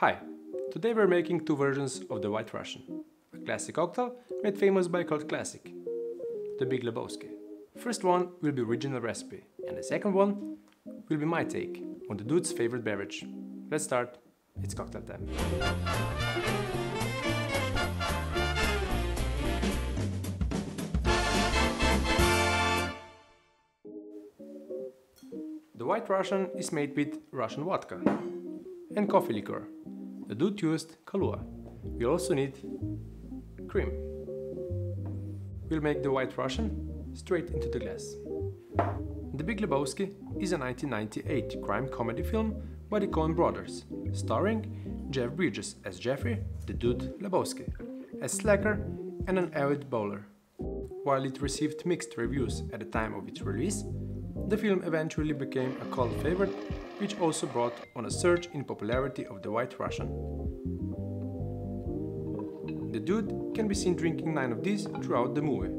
Hi, today we're making two versions of the White Russian, a classic cocktail made famous by Cult Classic, the Big Lebowski. First one will be original recipe, and the second one will be my take on the dude's favorite beverage. Let's start, it's cocktail time. The White Russian is made with Russian vodka and coffee liqueur. The dude used Kahlua. We also need cream. We'll make the White Russian straight into the glass. The Big Lebowski is a 1998 crime comedy film by the Coen brothers, starring Jeff Bridges as Jeffrey, the dude Lebowski, a slacker and an avid bowler. While it received mixed reviews at the time of its release, the film eventually became a cult favorite, which also brought on a surge in popularity of the White Russian. The dude can be seen drinking nine of these throughout the movie.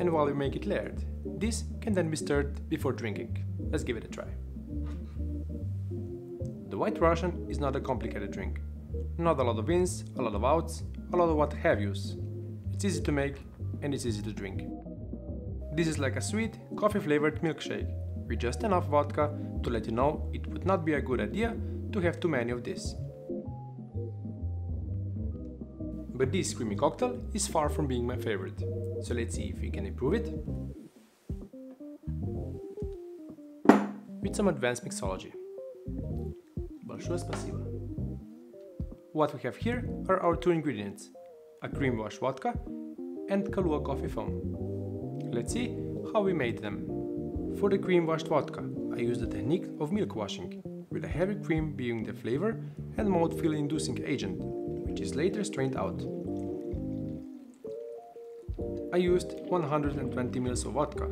And while we make it layered, this can then be stirred before drinking. Let's give it a try. The White Russian is not a complicated drink. Not a lot of ins, a lot of outs, a lot of what have yous. It's easy to make and it's easy to drink. This is like a sweet, coffee flavored milkshake with just enough vodka to let you know it would not be a good idea to have too many of this. But this creamy cocktail is far from being my favorite, so let's see if we can improve it with some advanced mixology. Большое спасибо. What we have here are our two ingredients, a cream wash vodka and Kahlua coffee foam. Let's see how we made them. For the cream washed vodka, I used the technique of milk washing, with a heavy cream being the flavor and mouthfeel inducing agent, which is later strained out. I used 120 ml of vodka.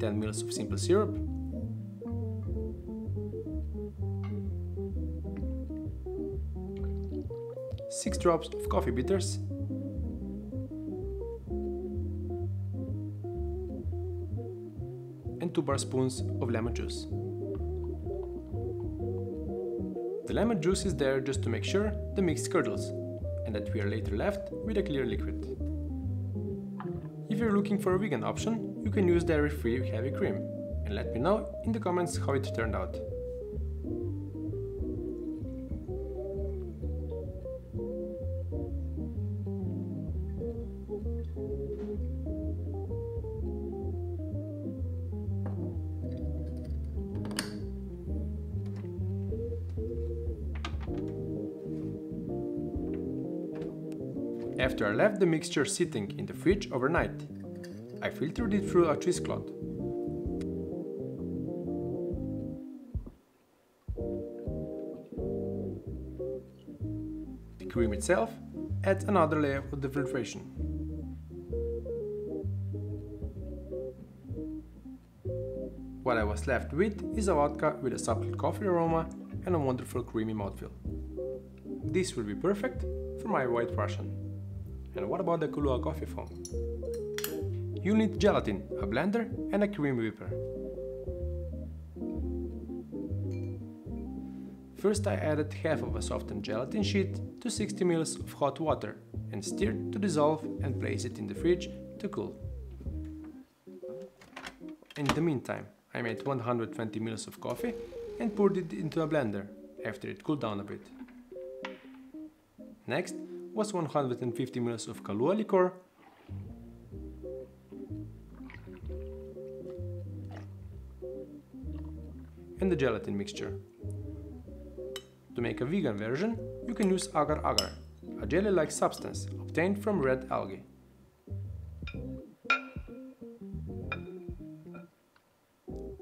Ten ml of simple syrup, six drops of coffee bitters, and 2 bar spoons of lemon juice. The lemon juice is there just to make sure the mix curdles and that we are later left with a clear liquid. If you're looking for a vegan option, you can use dairy-free heavy cream and let me know in the comments how it turned out. After I left the mixture sitting in the fridge overnight, I filtered it through a cheesecloth. The cream itself adds another layer of the filtration. What I was left with is a vodka with a subtle coffee aroma and a wonderful creamy mouthfeel. This will be perfect for my white Russian. And what about the Kahlua coffee foam? You'll need gelatin, a blender and a cream whipper. First I added half of a softened gelatin sheet to 60 ml of hot water and stirred to dissolve and place it in the fridge to cool. In the meantime, I made 120 ml of coffee and poured it into a blender after it cooled down a bit. Next was 150 ml of Kahlua liqueur and the gelatin mixture. To make a vegan version, you can use agar-agar, a jelly-like substance obtained from red algae.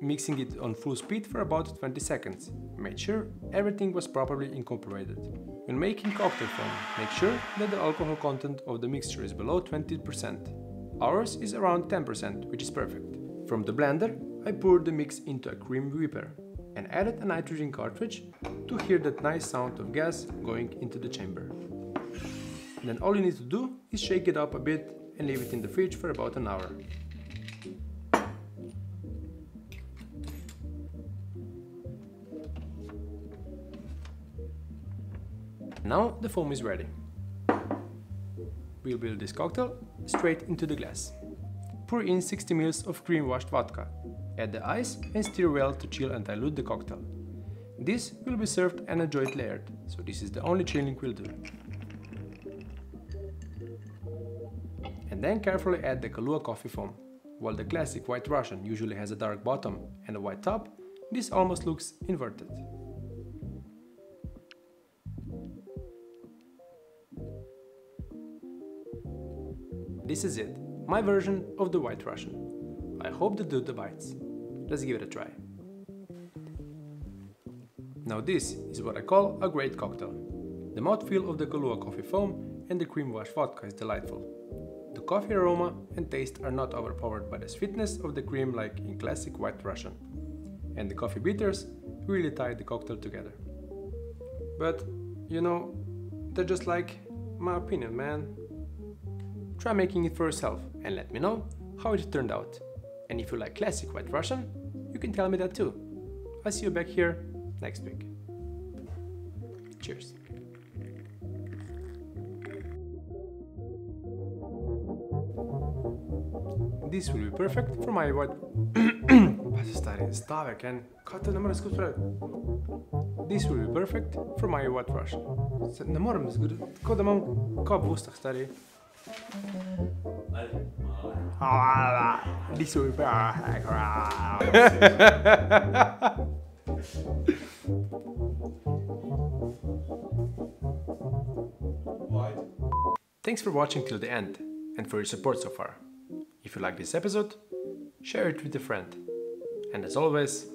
Mixing it on full speed for about 20 seconds, made sure everything was properly incorporated. When making cocktail foam, make sure that the alcohol content of the mixture is below 20%. Ours is around 10%, which is perfect. From the blender, I poured the mix into a cream whipper. And added a nitrogen cartridge to hear that nice sound of gas going into the chamber. Then all you need to do is shake it up a bit and leave it in the fridge for about an hour. Now the foam is ready. We'll build this cocktail straight into the glass. Pour in 60 ml of cream washed vodka. Add the ice and stir well to chill and dilute the cocktail. This will be served and enjoyed layered, so this is the only chilling we'll do. And then carefully add the Kahlua coffee foam. While the classic White Russian usually has a dark bottom and a white top, this almost looks inverted. This is it, my version of the White Russian. I hope the dude bites. Let's give it a try. Now this is what I call a great cocktail. The mouthfeel of the Kahlua coffee foam and the cream wash vodka is delightful. The coffee aroma and taste are not overpowered by the sweetness of the cream like in classic White Russian. And the coffee bitters really tie the cocktail together. But, you know, they're just like my opinion, man. Try making it for yourself and let me know how it turned out. And if you like classic White Russian, you can tell me that too. I'll see you back here next week. Cheers. This will be perfect for my white... Skupaj This will be perfect for my white Russian. Thanks for watching till the end and for your support so far. If you like this episode, share it with a friend. And as always,